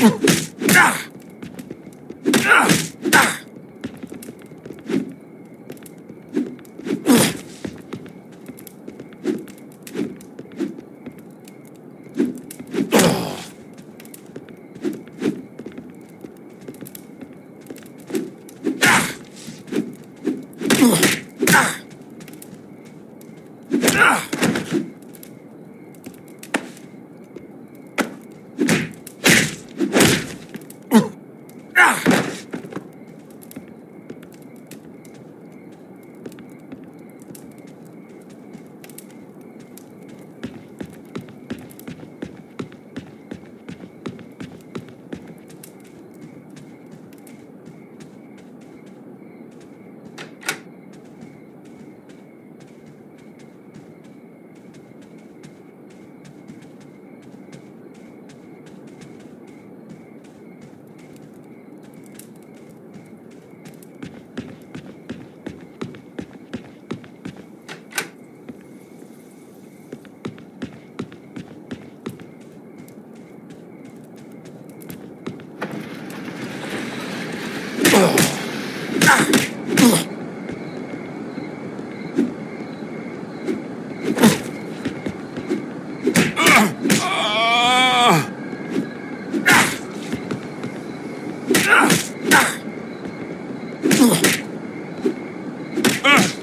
Oh. Ah!